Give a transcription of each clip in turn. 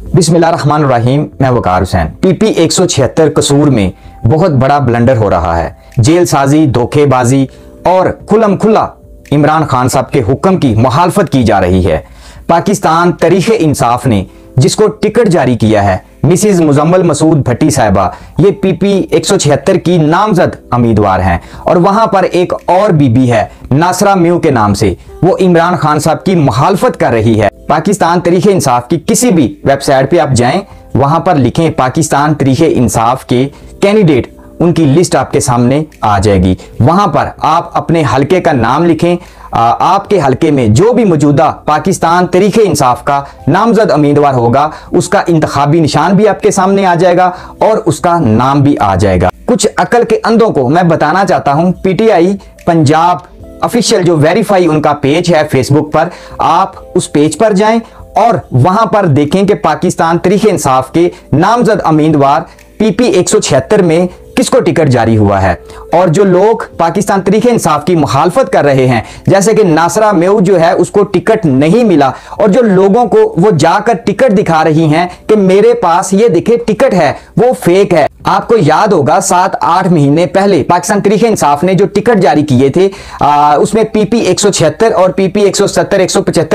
बिस्मिल्लाहिर्रहमानिर्रहीम, मैं वकार हुसैन। पीपी एक सौ छिहत्तर कसूर में बहुत बड़ा ब्लंडर हो रहा है। जेल साजी, धोखेबाजी और खुलम खुला इमरान खान साहब के हुक्म की मुखालफत की जा रही है। पाकिस्तान तरीके इंसाफ ने जिसको टिकट जारी किया है मिसिज मुजम्मल मसूद भट्टी साहबा, ये पीपी 176 की नामजद उम्मीदवार हैं और वहाँ पर एक और बीबी है, नासरा म्यू के नाम से। वो इमरान खान साहब की मुखालफत कर रही है। पाकिस्तान तरीके इंसाफ की किसी भी वेबसाइट पे आप जाएँ, वहाँ पर लिखें पाकिस्तान तरीके इंसाफ के कैंडिडेट। उनकी लिस्ट आपके सामने आ जाएगी। वहाँ पर आप अपने हलके का नाम लिखें। आपके हलके में जो भी मौजूदा पाकिस्तान तरीके इंसाफ का नामजद उम्मीदवार होगा, उसका इंतबी निशान भी आपके सामने आ जाएगा और उसका नाम भी आ जाएगा। कुछ अकल के अंधों को मैं बताना चाहता हूँ, पीटीआई, पंजाब ऑफिशियल जो वेरीफाई उनका पेज है फेसबुक पर, आप उस पेज पर जाएँ और वहाँ पर देखें कि पाकिस्तान तरीके इंसाफ के नामजद उम्मीदवार पीपी 176 में किसको टिकट जारी हुआ है? और जो लोग पाकिस्तान तरीके इंसाफ की मुखालफत कर रहे हैं जैसे कि नासरा मेऊ जो है उसको टिकट नहीं मिला। और जो लोगों को वो जाकर टिकट दिखा रही हैं कि मेरे पास ये दिखे टिकट है वो फेक है। आपको याद होगा सात आठ महीने पहले पाकिस्तान तरीके इंसाफ ने जो टिकट जारी किए थे आ, उसमें पीपी एक सौ छिहत्तर और पीपी एक सौ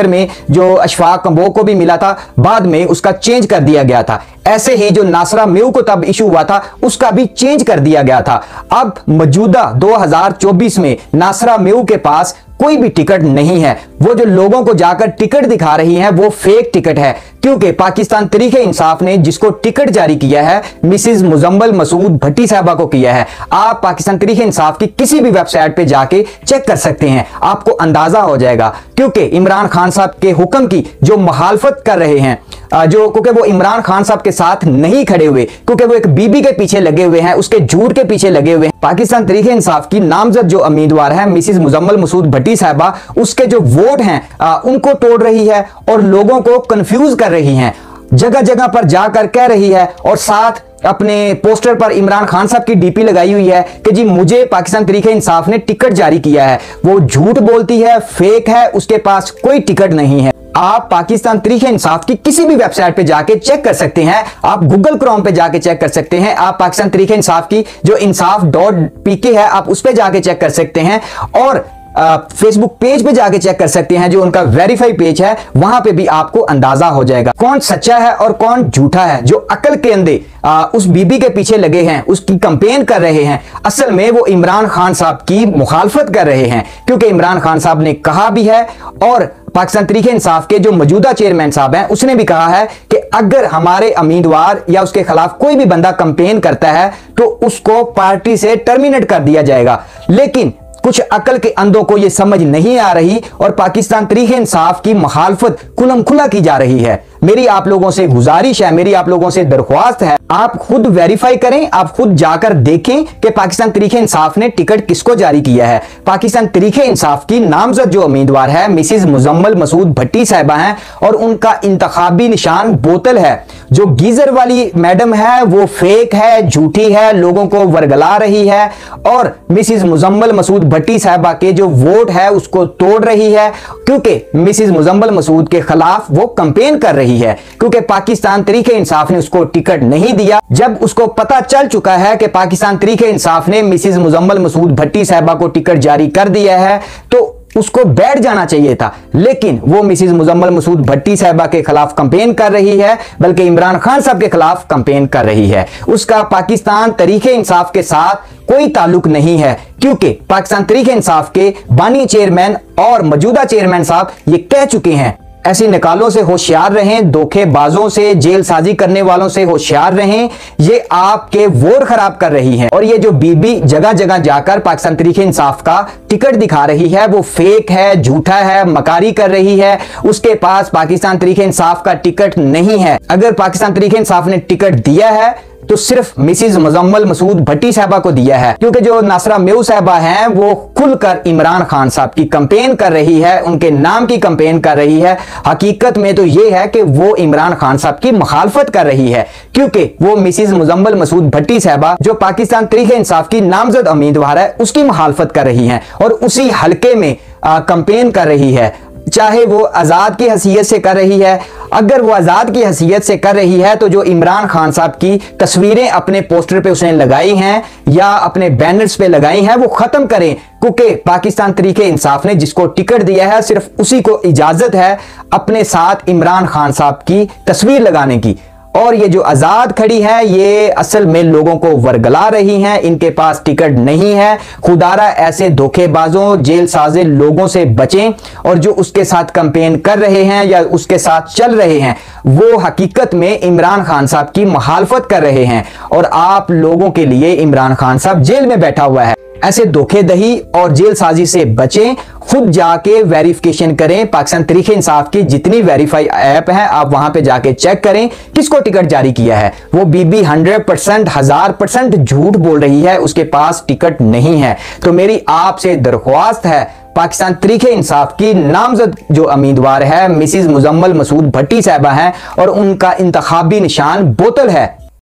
में जो अशफाक कंबो को भी मिला था बाद में उसका चेंज कर दिया गया था। ऐसे ही जो नासरा म्यू को तब इशू हुआ था, उसका भी चेंज कर दिया गया था। अब मौजूदा 2024 में नासरा म्यू के पास कोई भी टिकट नहीं है। वो जो लोगों को जाकर टिकट दिखा रही है, वो फेक टिकट है। क्योंकि पाकिस्तान तरीके इंसाफ ने जिसको टिकट जारी किया है मिसिज मुजम्मल मसूद भट्टी साहबा को किया है। आप पाकिस्तान तरीके इंसाफ की किसी भी वेबसाइट पे जाके चेक कर सकते हैं। आपको अंदाज़ा हो जाएगा, क्योंकि इमरान खान साहब के हुक्म की जो मुखालफत कर रहे हैं जो, क्योंकि वो इमरान खान साहब के साथ नहीं खड़े हुए, क्योंकि वो एक बीबी के पीछे लगे हुए हैं, उसके झूठ के पीछे लगे हुए हैं। पाकिस्तान तरीके इंसाफ की नामजद जो उम्मीदवार है मिसिज मुजम्मल मसूद भट्टी साहबा, उसके जो वोट हैं उनको तोड़ रही है और लोगों को कंफ्यूज कर रही हैं। जगह जगह पर जाकर कह रही है और साथ अपने पोस्टर पर इमरान खान साहब की डीपी लगाई हुई है कि जी मुझे पाकिस्तान तरीके इंसाफ ने टिकट जारी किया है। वो झूठ बोलती है फेक है, उसके पास कोई टिकट नहीं है। आप पाकिस्तान तरीके इंसाफ की किसी भी वेबसाइट पे जाके चेक कर सकते हैं। आप गूगल क्रोम पे जाके चेक कर सकते हैं। आप पाकिस्तान तरीके इंसाफ की जो इंसाफ डॉट पीके है, आप उस पर जाके चेक कर सकते हैं। और फेसबुक पेज पे जाके चेक कर सकते हैं, जो उनका वेरीफाई पेज है, वहाँ पे भी आपको अंदाज़ा हो जाएगा कौन सच्चा है और कौन झूठा है, जो अकल के अंदे उस बीबी के पीछे लगे हैं, उसकी कंपेन कर रहे हैं। असल में वो इमरान खान साहब की मुखालफत कर रहे हैं, क्योंकि इमरान खान साहब ने कहा भी है और पाकिस्तान तरीके इंसाफ के जो मौजूदा चेयरमैन साहब हैं, उसने भी कहा है कि अगर हमारे उम्मीदवार या उसके खिलाफ कोई भी बंदा कंपेन करता है तो उसको पार्टी से टर्मिनेट कर दिया जाएगा। लेकिन कुछ अकल के अंधों को यह समझ नहीं आ रही और पाकिस्तान तरीके इंसाफ की मुखालफत खुलम खुला की जा रही है। मेरी आप लोगों से गुजारिश है, मेरी आप लोगों से दरख्वास्त है। आप खुद वेरीफाई करें, आप खुद जाकर देखें कि पाकिस्तान तरीके इंसाफ ने टिकट किसको जारी किया है। पाकिस्तान तरीके इंसाफ की नामजद जो उम्मीदवार है मिसिज मुजम्मल मसूद भट्टी साहबा हैं और उनका इंतखाबी निशान बोतल है। जो गीजर वाली मैडम है, वो फेक है, झूठी है, लोगों को वर्गला रही है और मिसिज मुजम्मल मसूद भट्टी साहबा के जो वोट है, उसको तोड़ रही है। क्योंकि मिसिज मुजम्मल मसूद के खिलाफ वो कंपेन कर रही है। क्योंकि पाकिस्तान तरीके इंसाफ ने उसको टिकट नहीं दिया। जब उसको पता चल चुका है कि पाकिस्तान तरीके इंसाफ ने मिसिज मुजम्मल मसूद भट्टी साहबा को टिकट जारी कर दिया है तो उसको बैठ जाना चाहिए था। लेकिन वो मिसिज मुजम्मल मसूद भट्टी साहबा के खिलाफ कंपेन कर रही है, बल्कि इमरान खान साहब के खिलाफ कंपेन कर रही है। उसका पाकिस्तान तरीके इंसाफ के साथ कोई ताल्लुक नहीं है, क्योंकि पाकिस्तान तरीके इंसाफ के बानी चेयरमैन और मौजूदा चेयरमैन साहब ये कह चुके हैं ऐसी निकालों से होशियार रहें, धोखेबाजों से जेल साजी करने वालों से होशियार रहें। ये आपके वोट खराब कर रही हैं। और ये जो बीबी जगह जगह जाकर पाकिस्तान तरीके इंसाफ का टिकट दिखा रही है, वो फेक है, झूठा है, मकारी कर रही है। उसके पास पाकिस्तान तरीके इंसाफ का टिकट नहीं है। अगर पाकिस्तान तरीके इंसाफ ने टिकट दिया है तो सिर्फ़ मिसिज मुजम्मल मसूद भट्टी साहबा को दिया है, क्योंकि जो नासरा मेऊ साहबा हैं, वो खुलकर इमरान खान साहब की कंपेन कर रही है, उनके नाम की कंपेन कर रही है। हकीकत में तो ये है कि वो इमरान खान साहब की मुखालफत कर रही है, क्योंकि वो मिसिज मुजम्मल मसूद भट्टी साहबा, जो पाकिस्तान तरीके इंसाफ की नामजद उम्मीदवार है, उसकी मुखालफत कर रही है और उसी हल्के में कंपेन कर रही है। चाहे वो आज़ाद की हसीियत से कर रही है, अगर वो आज़ाद की हसीियत से कर रही है तो जो इमरान खान साहब की तस्वीरें अपने पोस्टर पे उसने लगाई हैं या अपने बैनर्स पे लगाई हैं, वो ख़त्म करें। क्योंकि पाकिस्तान तरीके इंसाफ ने जिसको टिकट दिया है, सिर्फ़ उसी को इजाज़त है अपने साथ इमरान खान साहब की तस्वीर लगाने की। और ये जो आज़ाद खड़ी है, ये असल में लोगों को वर्गला रही हैं। इनके पास टिकट नहीं है। खुदारा ऐसे धोखेबाजों, जेल साजे लोगों से बचें और जो उसके साथ कंपेन कर रहे हैं या उसके साथ चल रहे हैं, वो हकीकत में इमरान खान साहब की मुखालफत कर रहे हैं। और आप लोगों के लिए इमरान खान साहब जेल में बैठा हुआ है। ऐसे धोखेदही और जेल साजी से बचें, खुद जाके वेरिफिकेशन करें, पाकिस्तान तरीके इंसाफ की जितनी वेरीफाई ऐप है, आप वहाँ पे जाके चेक करें, किसको टिकट जारी किया है। वो बीबी हंड्रेड परसेंट हज़ार परसेंट झूठ बोल रही है, उसके पास टिकट नहीं है। तो मेरी आपसे दरख्वास्त है, पाकिस्तान तरीके इंसाफ की नामजद जो उम्मीदवार है मिसिज मुजम्मल मसूद भट्टी साहबा हैं, और उनका इंतखाबी निशान बोतल है।